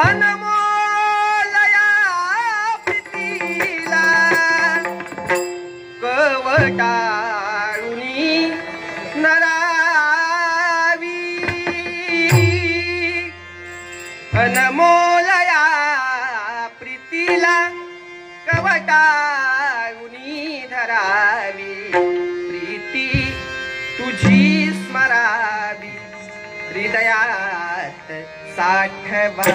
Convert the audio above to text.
अनमोलया अनमोल नरावी अनमोलया प्रीलावटारुनी धरावी प्रीती तुझी हृदयात साठवा